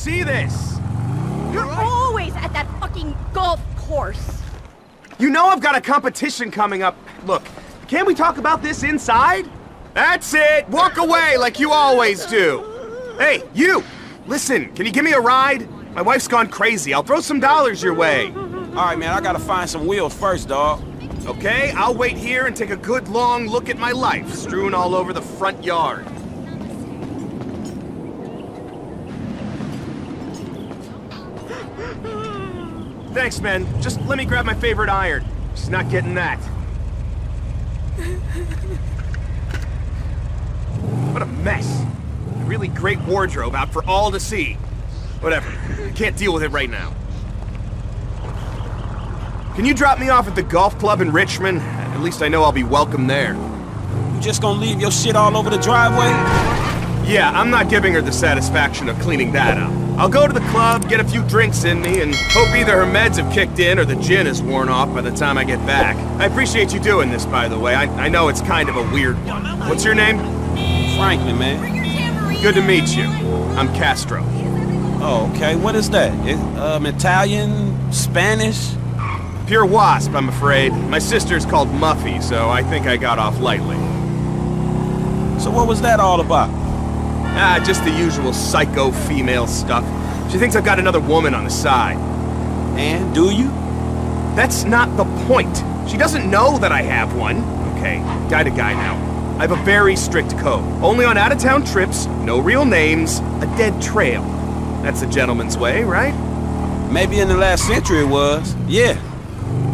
see this. You're always at that fucking golf course. You know I've got a competition coming up. Look, can't we talk about this inside? That's it! Walk away like you always do! Hey, you! Listen, can you give me a ride? My wife's gone crazy. I'll throw some dollars your way. All right, man, I gotta find some wheels first, dog. Okay, I'll wait here and take a good long look at my life, strewn all over the front yard. Thanks, man. Just let me grab my favorite iron. She's not getting that. What a mess. A really great wardrobe out for all to see. Whatever. Can't deal with it right now. Can you drop me off at the golf club in Richmond? At least I know I'll be welcome there. You just gonna leave your shit all over the driveway? Yeah, I'm not giving her the satisfaction of cleaning that up. I'll go to the club, get a few drinks in me, and hope either her meds have kicked in or the gin is worn off by the time I get back. I appreciate you doing this, by the way. I, I know it's kind of a weird one. What's your name? Franklin, man. Good to meet you. I'm Castro. Oh, okay. What is that? It, um, Italian? Spanish? Pure wasp, I'm afraid. My sister's called Muffy, so I think I got off lightly. So what was that all about? Ah, just the usual psycho female stuff. She thinks I've got another woman on the side. And do you? That's not the point. She doesn't know that I have one. Okay, guy to guy now. I have a very strict code. Only on out-of-town trips, no real names, a dead trail. That's a gentleman's way, right? Maybe in the last century it was. Yeah.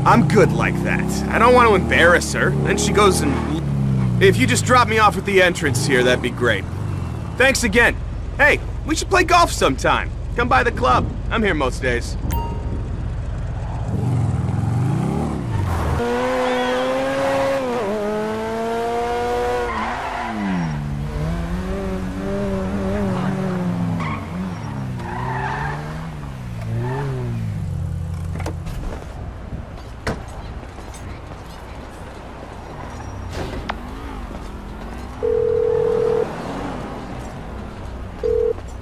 I'm good like that. I don't want to embarrass her. Then she goes and... If you just drop me off at the entrance here, that'd be great. Thanks again. Hey, we should play golf sometime. Come by the club. I'm here most days.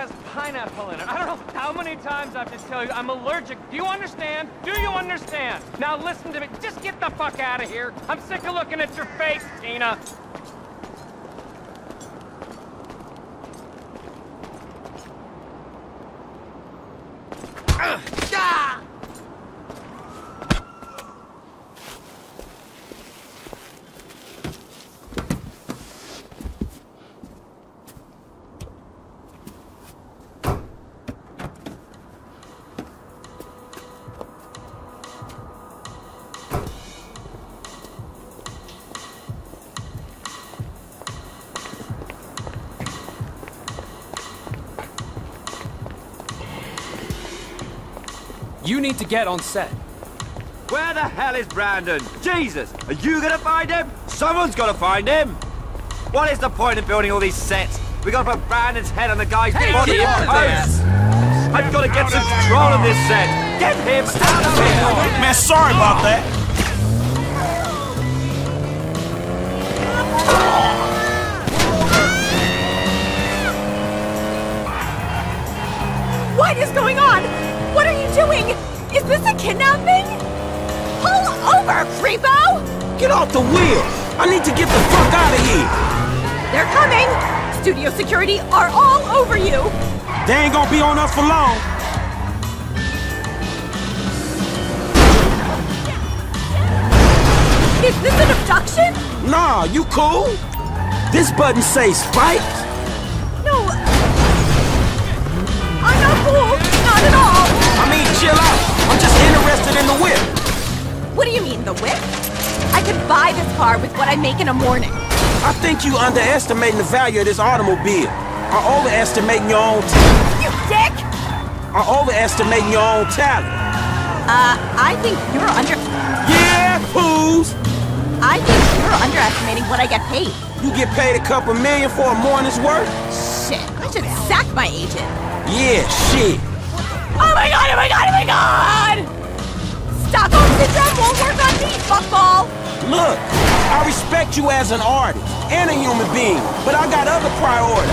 Has pineapple in it. I don't know how many times I have to tell you I'm allergic. Do you understand? Do you understand? Now listen to me. Just get the fuck out of here. I'm sick of looking at your face, Tina. You need to get on set. Where the hell is Brandon? Jesus! Are you gonna find him? Someone's gotta find him! What is the point of building all these sets? We gotta put Brandon's head on the guy's Hey, body get in out post! I've gotta get some control of this set! Get him out of here! Man, sorry about that. What is going on? What are you doing? Is this a kidnapping? Pull over, creepo! Get off the wheel. I need to get the fuck out of here. They're coming! Studio security are all over you! They ain't gonna be on us for long. Is this an abduction? Nah, you cool? This button says spike. No. I'm not cool. In the whip. What do you mean, the whip? I could buy this car with what I make in a morning. I think you underestimating the value of this automobile. Or overestimating your own You dick! or overestimating your own talent. Uh, I think you're under... Yeah, fools! I think you're underestimating what I get paid. You get paid a couple million for a morning's work? Shit, I should sack my agent. Yeah, shit. Oh my god, oh my god, oh my god! Stockholm Syndrome won't work on me, fuckball! Look, I respect you as an artist and a human being, but I got other priorities.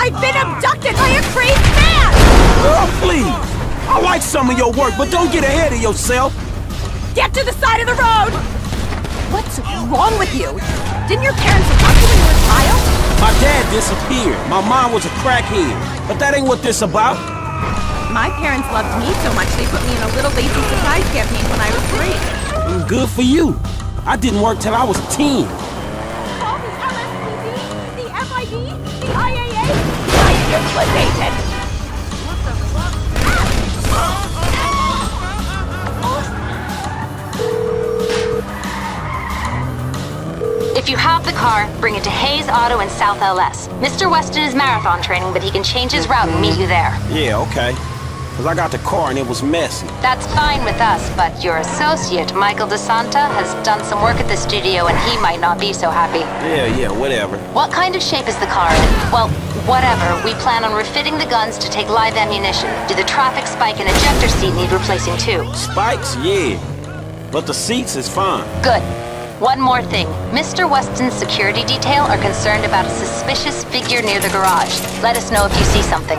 I've been abducted by a crazed man! Girl, please. I like some of your work, but don't get ahead of yourself. Get to the side of the road! What's wrong with you? Didn't your parents love you when you were a child? My dad disappeared. My mom was a crackhead. But that ain't what this about. My parents loved me so much they put me in a little lazy surprise campaign when I was three. Good for you. I didn't work till I was 10. All the LSPD, the FIB, the IAA, my useless agent! If you have the car, bring it to Hayes Auto in South LS. Mr. Weston is marathon training, but he can change his route and meet you there. Yeah, okay. Cause I got the car and it was messy. That's fine with us, but your associate, Michael DeSanta, has done some work at the studio and he might not be so happy. Yeah, yeah, whatever. What kind of shape is the car in? Well, whatever. We plan on refitting the guns to take live ammunition. Do the traffic spike and ejector seat need replacing too? Spikes, yeah. But the seats is fine. Good. One more thing. Mr. Weston's security detail are concerned about a suspicious figure near the garage. Let us know if you see something.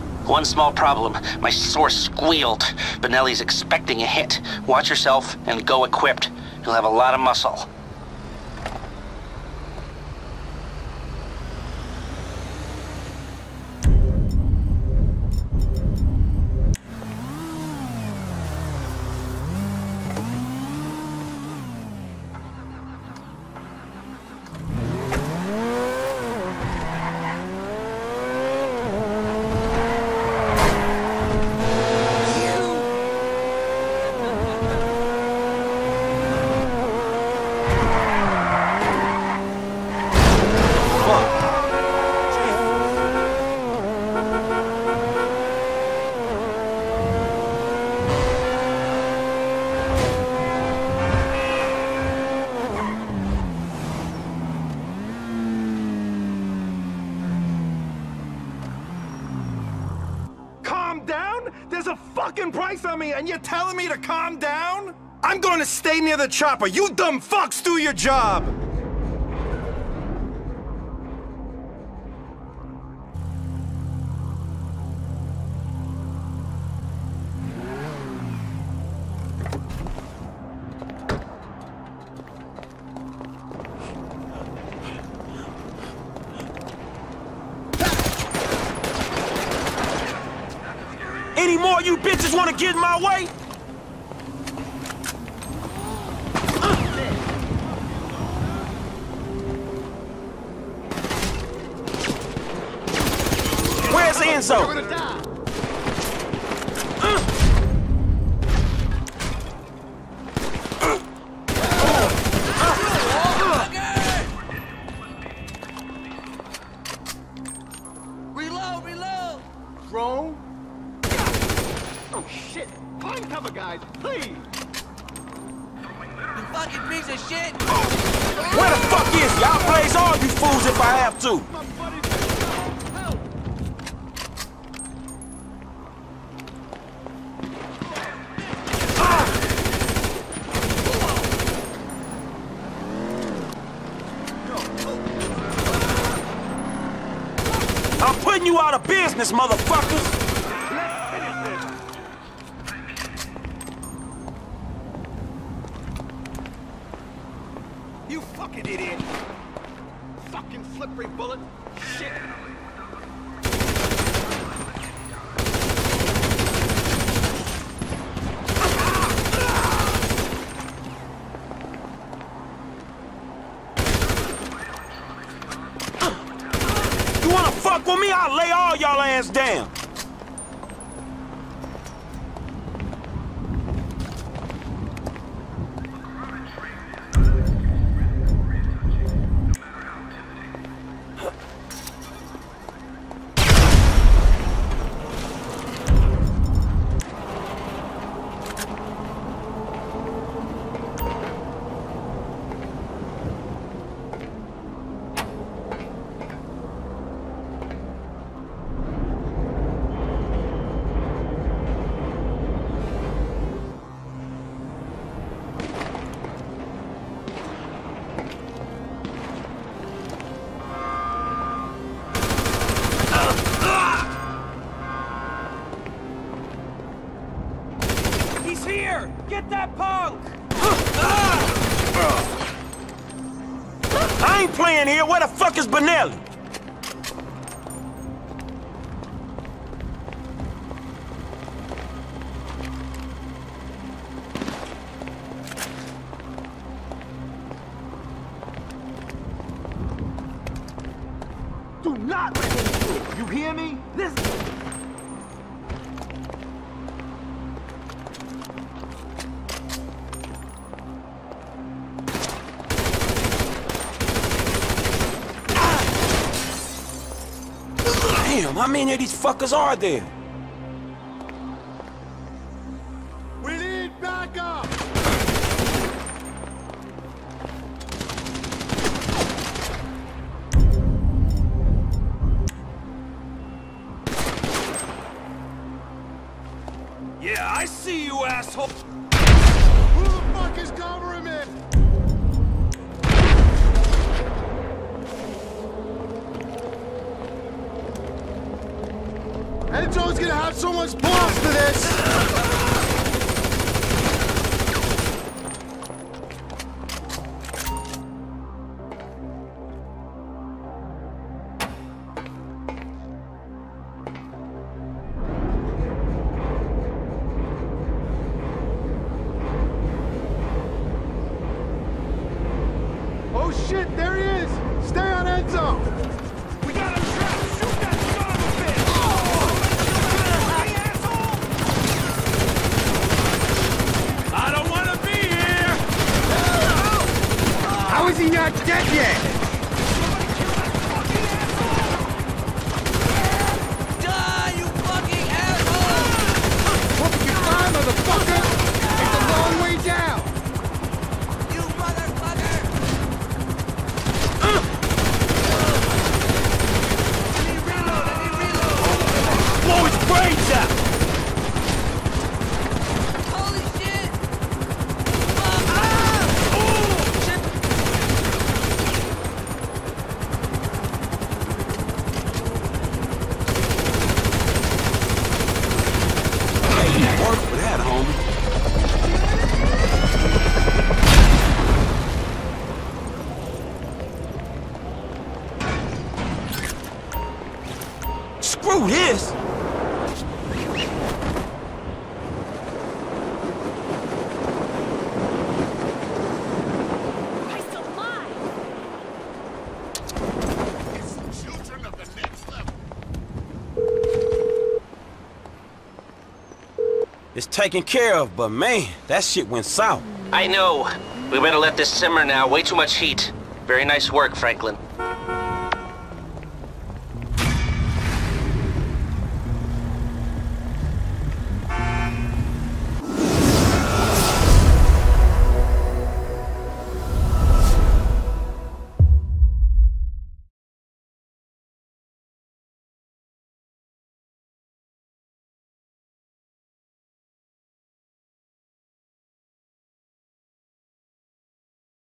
One small problem. My source squealed. Bonelli's expecting a hit. Watch yourself and go equipped. You'll have a lot of muscle. On me and you're telling me to calm down? I'm gonna stay near the chopper. You dumb fucks do your job! Any more you bitches wanna get in my way? Where's Enzo? Reload, reload! Drone? Oh shit! Find cover, guys, please! You fucking piece of shit! Where the fuck is he? I'll blaze all you fools if I have to. I'm putting you out of business, motherfuckers! Idiot! Fucking slippery bullet! Shit! You wanna fuck with me? I'll lay all y'all ass down. The fuck is Bonelli? Do not let him through! You hear me? This... how many of these fuckers are there? We need backup! Yeah, I see you, asshole. Enzo's gonna have so much balls for this! Taken care of, but man, that shit went south. I know. We better let this simmer now. Way too much heat. Very nice work, Franklin.